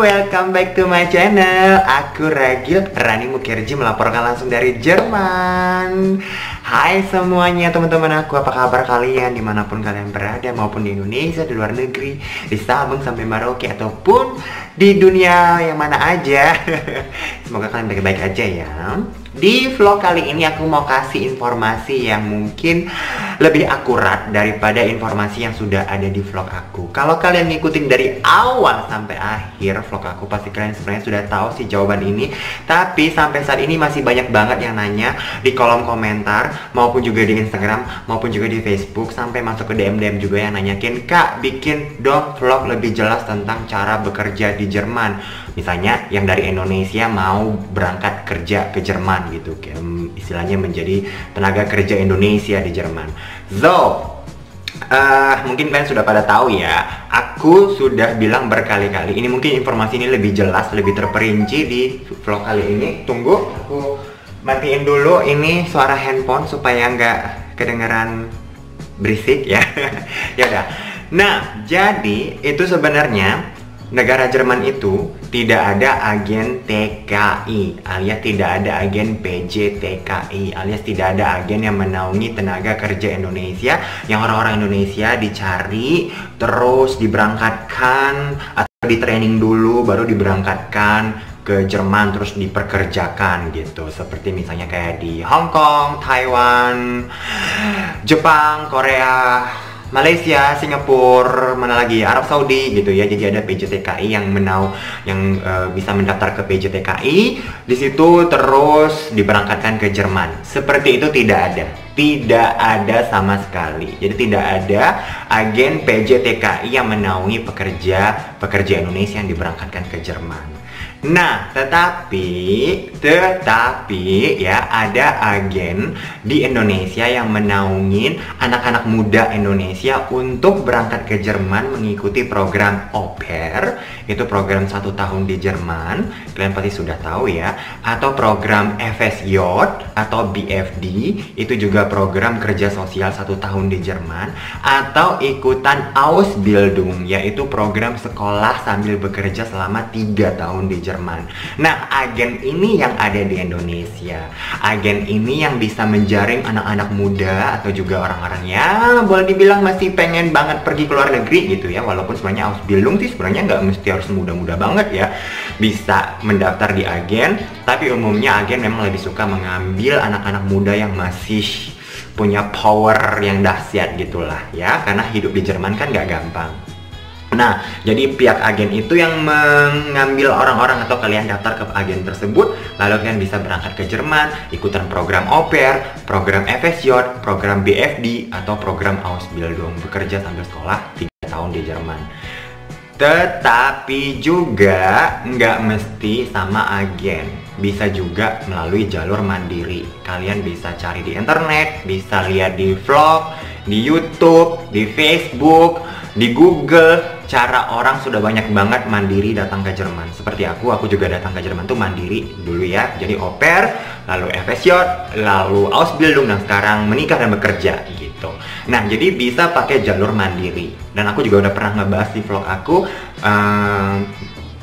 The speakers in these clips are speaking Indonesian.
welcome back to my channel. Aku Ragil Rani Mukherjee melaporkan langsung dari Jerman. Hai semuanya teman-teman aku Apa kabar kalian? Di mana pun kalian berada Maupun di Indonesia, di luar negeri Di Sabang sampai Maroke Ataupun di dunia yang mana aja. Semoga kalian baik-baik aja ya di vlog kali ini aku mau kasih informasi yang mungkin lebih akurat daripada informasi yang sudah ada di vlog aku. Kalau kalian ngikutin dari awal sampai akhir vlog aku, pasti kalian sebenarnya sudah tahu sih jawaban ini. Tapi sampai saat ini masih banyak banget yang nanya di kolom komentar, maupun juga di Instagram, maupun juga di Facebook, sampai masuk ke DM-DM juga yang nanyakin, Kak, bikin dong vlog lebih jelas tentang cara bekerja di Jerman. Misalnya yang dari Indonesia mau berangkat kerja ke Jerman Jerman gitu istilahnya menjadi tenaga kerja Indonesia di Jerman. So uh, mungkin kalian sudah pada tahu ya aku sudah bilang berkali-kali ini mungkin informasi ini lebih jelas lebih terperinci di vlog kali ini. Tunggu aku matiin dulu ini suara handphone supaya nggak kedengeran berisik ya. Ya udah. Nah jadi itu sebenarnya negara Jerman itu tidak ada agen TKI alias tidak ada agen PJTKI alias tidak ada agen yang menaungi tenaga kerja Indonesia yang orang-orang Indonesia dicari terus diberangkatkan atau di training dulu baru diberangkatkan ke Jerman terus diperkerjakan gitu. Seperti misalnya kayak di Hong Kong, Taiwan, Jepang, Korea Malaysia, Singapura, mana lagi Arab Saudi gitu ya. Jadi ada PJTKI yang menau yang uh, bisa mendaftar ke PJTKI, di situ terus diberangkatkan ke Jerman. Seperti itu tidak ada. Tidak ada sama sekali. Jadi tidak ada agen PJTKI yang menaungi pekerja pekerja Indonesia yang diberangkatkan ke Jerman. Nah, tetapi, tetapi ya ada agen di Indonesia yang menaungin anak-anak muda Indonesia untuk berangkat ke Jerman mengikuti program au pair, itu program satu tahun di Jerman, kalian pasti sudah tahu ya, atau program FSJ atau BFD, itu juga program kerja sosial satu tahun di Jerman, atau ikutan Ausbildung, yaitu program sekolah sambil bekerja selama tiga tahun di Jerman Jerman. Nah, agen ini yang ada di Indonesia. Agen ini yang bisa menjaring anak-anak muda atau juga orang-orang yang boleh dibilang masih pengen banget pergi ke luar negeri gitu ya. Walaupun sebenarnya Ausbildung sih sebenarnya nggak mesti harus muda-muda banget ya. Bisa mendaftar di agen, tapi umumnya agen memang lebih suka mengambil anak-anak muda yang masih punya power yang dahsyat gitulah ya karena hidup di Jerman kan nggak gampang Nah, jadi pihak agen itu yang mengambil orang-orang atau kalian daftar ke agen tersebut, lalu kalian bisa berangkat ke Jerman, ikutan program pair, program FSJ, program BFD, atau program Ausbildung, bekerja sambil sekolah 3 tahun di Jerman. Tetapi juga nggak mesti sama agen, bisa juga melalui jalur mandiri. Kalian bisa cari di internet, bisa lihat di vlog, di YouTube, di Facebook, di Google cara orang sudah banyak banget mandiri datang ke Jerman. Seperti aku aku juga datang ke Jerman tuh mandiri dulu ya. Jadi pair lalu FSJ lalu Ausbildung dan sekarang menikah dan bekerja gitu. Nah jadi bisa pakai jalur mandiri. Dan aku juga udah pernah ngebahas di vlog aku uh,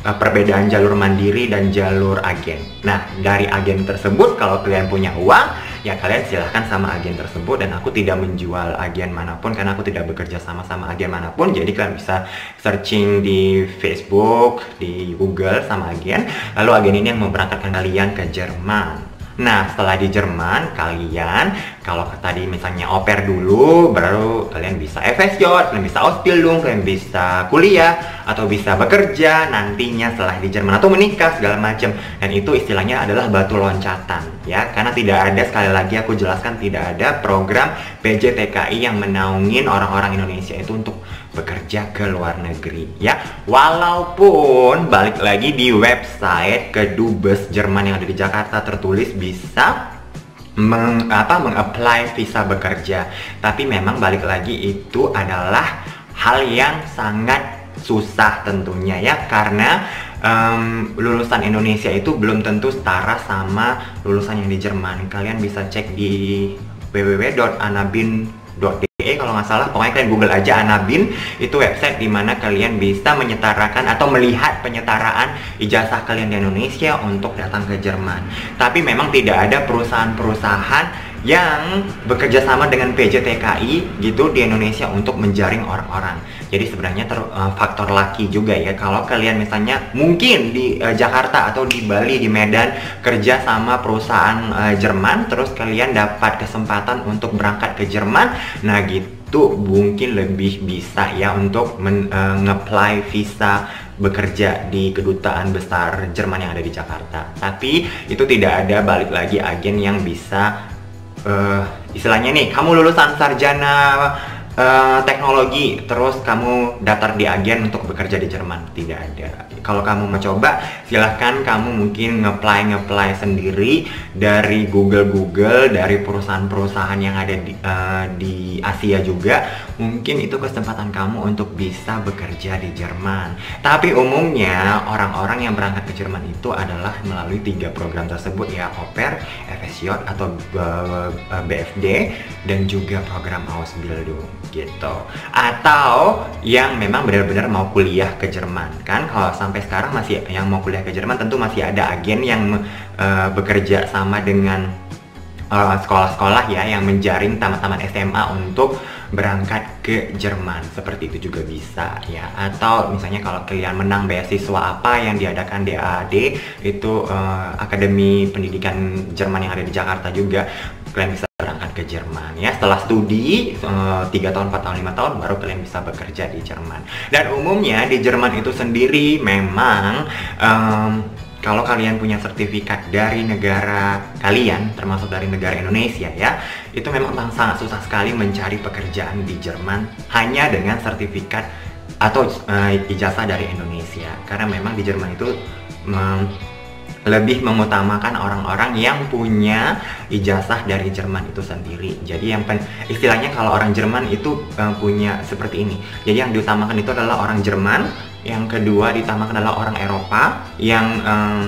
perbedaan jalur mandiri dan jalur agen. Nah, dari agen tersebut kalau kalian punya uang, ya kalian silahkan sama agen tersebut dan aku tidak menjual agen mana pun karena aku tidak bekerja sama sama agen mana pun. Jadi kalian bisa searching di Facebook di Google sama agen. Lalu agen ini yang memberangkatkan kalian ke Jerman Nah, setelah di Jerman, kalian kalau tadi misalnya oper dulu, baru kalian bisa FSJ, kalian bisa Ausbildung, kalian bisa kuliah, atau bisa bekerja nantinya setelah di Jerman, atau menikah, segala macam. Dan itu istilahnya adalah batu loncatan, ya. Karena tidak ada, sekali lagi aku jelaskan, tidak ada program PJTKI yang menaungin orang-orang Indonesia itu untuk bekerja ke luar negeri ya. Walaupun balik lagi di website kedubes Jerman yang ada di Jakarta tertulis bisa meng, apa mengapply visa bekerja. Tapi memang balik lagi itu adalah hal yang sangat susah tentunya ya. Karena um, lulusan Indonesia itu belum tentu setara sama lulusan yang di Jerman. Kalian bisa cek di www.anabin .de kalau nggak salah pokoknya kalian google aja Anabin itu website di mana kalian bisa menyetarakan atau melihat penyetaraan ijazah kalian di Indonesia untuk datang ke Jerman tapi memang tidak ada perusahaan-perusahaan yang bekerja sama dengan PJTKI gitu di Indonesia untuk menjaring orang-orang. Jadi sebenarnya ter, uh, faktor laki juga ya. Kalau kalian misalnya mungkin di uh, Jakarta atau di Bali di Medan kerja sama perusahaan uh, Jerman, terus kalian dapat kesempatan untuk berangkat ke Jerman, nah gitu mungkin lebih bisa ya untuk men, uh, visa bekerja di kedutaan besar Jerman yang ada di Jakarta. Tapi itu tidak ada balik lagi agen yang bisa uh, istilahnya nih kamu lulusan sarjana uh, teknologi terus kamu daftar di agen untuk bekerja di Jerman. Tidak ada. Kalau kamu mau coba silahkan kamu mungkin ngeplay ngeplay sendiri dari Google Google dari perusahaan-perusahaan yang ada di, uh, di Asia juga. Mungkin itu kesempatan kamu untuk bisa bekerja di Jerman. Tapi umumnya orang-orang yang berangkat ke Jerman itu adalah melalui tiga program tersebut ya Oper, FSJ atau uh, BFD dan juga program Ausbildung gitu. Atau yang memang benar-benar mau kuliah ke Jerman. Kan kalau sampai sekarang masih yang mau kuliah ke Jerman tentu masih ada agen yang uh, bekerja sama dengan eh, sekolah-sekolah uh, ya yang menjaring taman-taman SMA untuk berangkat ke Jerman. Seperti itu juga bisa ya. Atau misalnya kalau kalian menang beasiswa apa yang diadakan DAAD itu uh, Akademi Pendidikan Jerman yang ada di Jakarta juga kalian bisa berangkat ke Jerman ya. Setelah studi eh, tiga tahun 4 tahun 5 tahun baru kalian bisa bekerja di Jerman. Dan umumnya di Jerman itu sendiri memang um, kalau kalian punya sertifikat dari negara kalian termasuk dari negara Indonesia ya itu memang sangat susah sekali mencari pekerjaan di Jerman hanya dengan sertifikat atau uh, ijazah dari Indonesia. Karena memang di Jerman itu um, lebih mengutamakan orang-orang yang punya ijazah dari Jerman itu sendiri. Jadi yang pen, istilahnya kalau orang Jerman itu uh, punya seperti ini. Jadi yang diutamakan itu adalah orang Jerman, yang kedua ditamakan adalah orang Eropa yang um,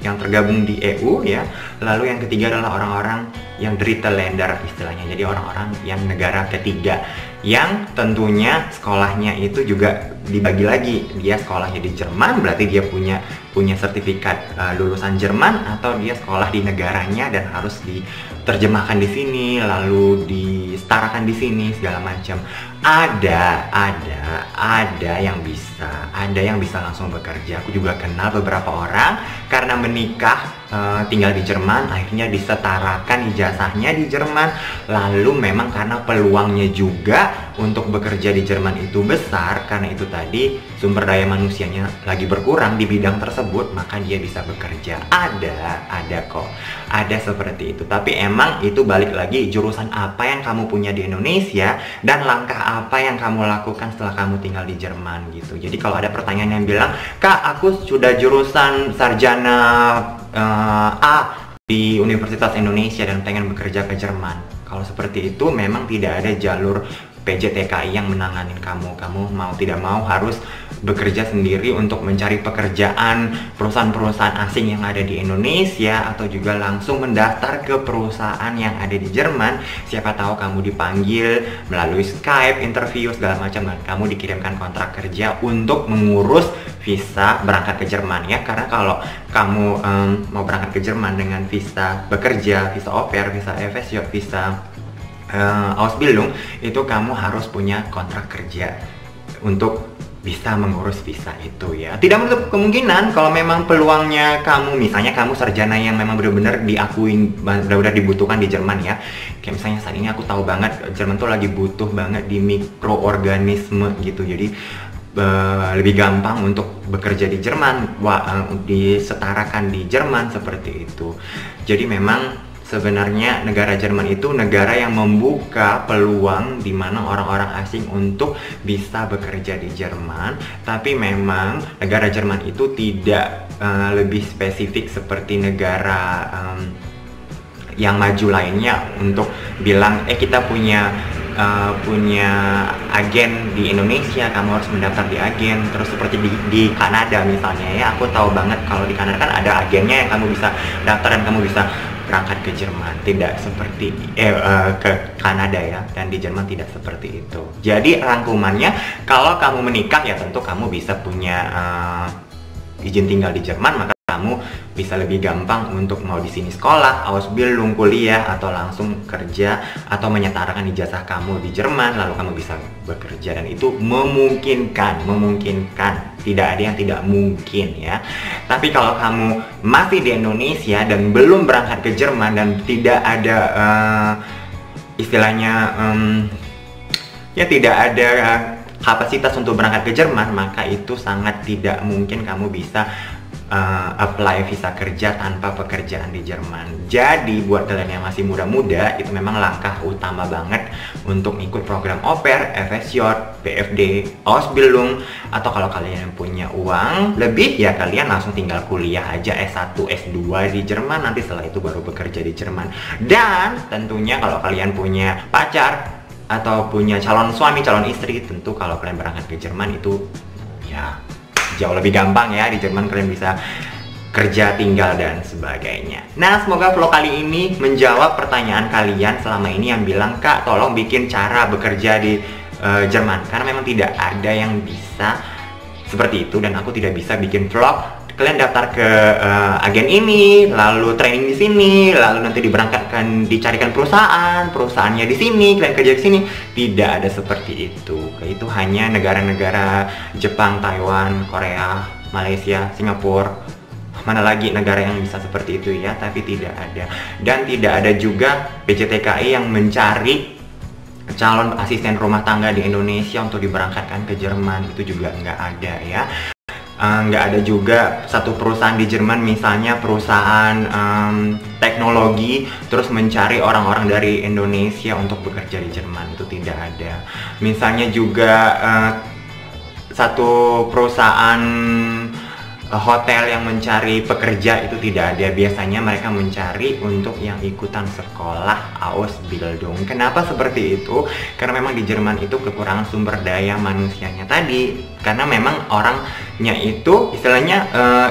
yang tergabung di EU ya. Lalu yang ketiga adalah orang-orang yang Drittelander istilahnya. Jadi orang-orang yang negara ketiga yang tentunya sekolahnya itu juga dibagi lagi dia sekolahnya di Jerman berarti dia punya punya sertifikat uh, lulusan Jerman atau dia sekolah di negaranya dan harus diterjemahkan di sini lalu disetarakan di sini segala macam. Ada ada ada yang bisa ada yang bisa langsung bekerja. Aku juga kenal beberapa orang karena menikah uh, tinggal di Jerman akhirnya disetarakan ijazahnya di Jerman. Lalu memang karena peluangnya juga untuk bekerja di Jerman itu besar karena itu tadi sumber daya manusianya lagi berkurang di bidang tersebut maka dia bisa bekerja ada ada kok ada seperti itu tapi emang itu balik lagi jurusan apa yang kamu punya di Indonesia dan langkah apa yang kamu lakukan setelah kamu tinggal di Jerman gitu jadi kalau ada pertanyaan yang bilang kak aku sudah jurusan sarjana uh, A di Universitas Indonesia dan pengen bekerja ke Jerman. Kalau seperti itu memang tidak ada jalur PJTKI yang menangani kamu. Kamu mau tidak mau harus bekerja sendiri untuk mencari pekerjaan perusahaan-perusahaan asing yang ada di Indonesia atau juga langsung mendaftar ke perusahaan yang ada di Jerman. Siapa tahu kamu dipanggil melalui Skype, interview segala macam dan kamu dikirimkan kontrak kerja untuk mengurus visa berangkat ke Jerman ya. Karena kalau kamu um, mau berangkat ke Jerman dengan visa bekerja, visa au pair, visa FSJ, visa uh, Ausbildung itu kamu harus punya kontrak kerja untuk bisa mengurus visa itu ya. Tidak menutup kemungkinan kalau memang peluangnya kamu misalnya kamu sarjana yang memang benar-benar diakui benar-benar dibutuhkan di Jerman ya. Kayak misalnya saat ini aku tahu banget Jerman tuh lagi butuh banget di mikroorganisme gitu. Jadi uh, lebih gampang untuk bekerja di Jerman, wah, uh, disetarakan di Jerman seperti itu. Jadi memang sebenarnya negara Jerman itu negara yang membuka peluang di mana orang-orang asing untuk bisa bekerja di Jerman. Tapi memang negara Jerman itu tidak uh, lebih spesifik seperti negara um, yang maju lainnya untuk bilang eh kita punya uh, punya agen di Indonesia kamu harus mendaftar di agen. Terus seperti di, di Kanada misalnya ya aku tahu banget kalau di Kanada kan ada agennya yang kamu bisa daftar dan kamu bisa berangkat ke Jerman, tidak seperti eh uh, ke Kanada ya, dan di Jerman tidak seperti itu. Jadi rangkumannya, kalau kamu menikah ya tentu kamu bisa punya uh, izin tinggal di Jerman, maka kamu bisa lebih gampang untuk mau di sini sekolah, Ausbildung, kuliah, atau langsung kerja atau menyetarakan ijazah kamu di Jerman, lalu kamu bisa bekerja dan itu memungkinkan, memungkinkan. Tidak ada yang tidak mungkin ya. Tapi kalau kamu masih di Indonesia dan belum berangkat ke Jerman dan tidak ada uh, istilahnya um, ya tidak ada kapasitas untuk berangkat ke Jerman, maka itu sangat tidak mungkin kamu bisa uh, apply visa kerja tanpa pekerjaan di Jerman. Jadi buat kalian yang masih muda-muda itu memang langkah utama banget untuk ikut program pair, FSJ, PFD, Ausbildung atau kalau kalian yang punya uang lebih ya kalian langsung tinggal kuliah aja S1, S2 di Jerman nanti setelah itu baru bekerja di Jerman. Dan tentunya kalau kalian punya pacar atau punya calon suami, calon istri tentu kalau kalian berangkat ke Jerman itu jauh lebih gampang ya di Jerman kalian bisa kerja, tinggal, dan sebagainya. Nah, semoga vlog kali ini menjawab pertanyaan kalian selama ini yang bilang, Kak, tolong bikin cara bekerja di uh, Jerman. Karena memang tidak ada yang bisa seperti itu dan aku tidak bisa bikin vlog kalian daftar ke uh, agen ini, lalu training di sini, lalu nanti diberangkatkan, dicarikan perusahaan, perusahaannya di sini, kalian kerja di sini. Tidak ada seperti itu. Itu hanya negara-negara Jepang, Taiwan, Korea, Malaysia, Singapura, mana lagi negara yang bisa seperti itu ya, tapi tidak ada. Dan tidak ada juga PJTKI yang mencari calon asisten rumah tangga di Indonesia untuk diberangkatkan ke Jerman itu juga nggak ada ya nggak uh, ada juga satu perusahaan di Jerman misalnya perusahaan um, teknologi terus mencari orang-orang dari Indonesia untuk bekerja di Jerman. Itu tidak ada. Misalnya juga uh, satu perusahaan Eh, hotel yang mencari pekerja itu tidak ada. Biasanya mereka mencari untuk yang ikutan sekolah Ausbildung kenapa seperti itu? Karena memang di Jerman itu kekurangan sumber daya manusianya tadi. Karena memang orangnya itu istilahnya uh,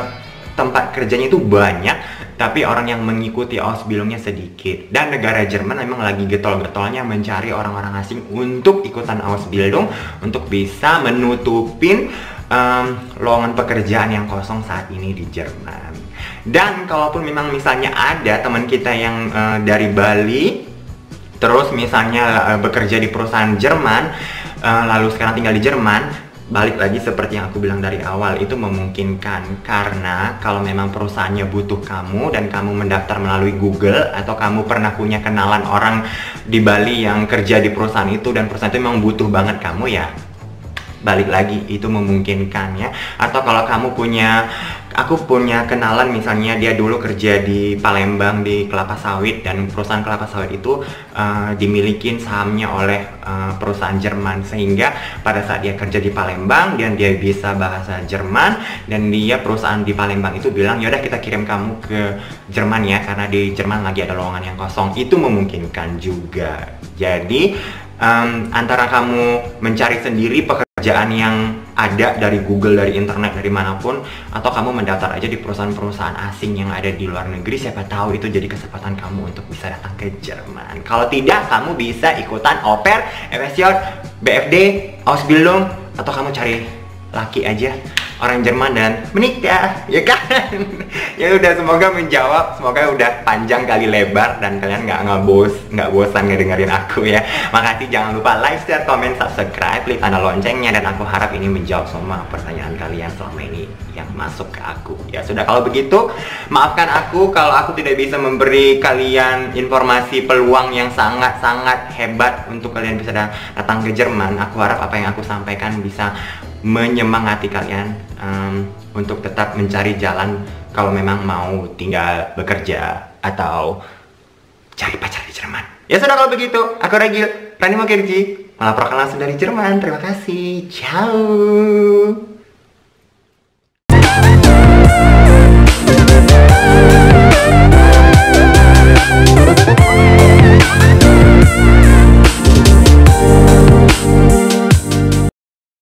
tempat kerjanya itu banyak tapi orang yang mengikuti Ausbildungnya sedikit. Dan negara Jerman memang lagi getol-getolnya mencari orang-orang asing untuk ikutan Ausbildung untuk bisa menutupin um, lowongan pekerjaan yang kosong saat ini di Jerman. Dan kalaupun memang misalnya ada teman kita yang uh, dari Bali, terus misalnya uh, bekerja di perusahaan Jerman, uh, lalu sekarang tinggal di Jerman, balik lagi seperti yang aku bilang dari awal itu memungkinkan karena kalau memang perusahaannya butuh kamu dan kamu mendaftar melalui Google atau kamu pernah punya kenalan orang di Bali yang kerja di perusahaan itu dan perusahaan itu memang butuh banget kamu ya balik lagi itu memungkinkan ya. Atau kalau kamu punya aku punya kenalan misalnya dia dulu kerja di Palembang di kelapa sawit dan perusahaan kelapa sawit itu uh, dimiliki sahamnya oleh uh, perusahaan Jerman. Sehingga pada saat dia kerja di Palembang dan dia bisa bahasa Jerman dan dia perusahaan di Palembang itu bilang yaudah kita kirim kamu ke Jerman ya karena di Jerman lagi ada lowongan yang kosong. Itu memungkinkan juga. Jadi um, antara kamu mencari sendiri pekerjaan yang ada dari Google, dari internet, dari mana pun, atau kamu mendaftar aja di perusahaan-perusahaan asing yang ada di luar negeri, siapa tahu itu jadi kesempatan kamu untuk bisa datang ke Jerman. Kalau tidak, kamu bisa ikutan pair, FSJ, BFD, Ausbildung, atau kamu cari laki aja orang Jerman dan menikah ya kan? Ya udah semoga menjawab semoga udah panjang kali lebar dan kalian nggak ngabos nggak bosan ngedengerin aku ya. Makasih jangan lupa like share comment subscribe klik tanda loncengnya dan aku harap ini menjawab semua pertanyaan kalian selama ini masuk ke aku ya sudah kalau begitu maafkan aku kalau aku tidak bisa memberi kalian informasi peluang yang sangat-sangat hebat untuk kalian bisa datang ke Jerman aku harap apa yang aku sampaikan bisa menyemangati kalian um, untuk tetap mencari jalan kalau memang mau tinggal bekerja atau cari pacar di Jerman. Ya sudah kalau begitu, aku Regil, Rani Mokerji, melaporkan langsung dari Jerman. Terima kasih. Ciao.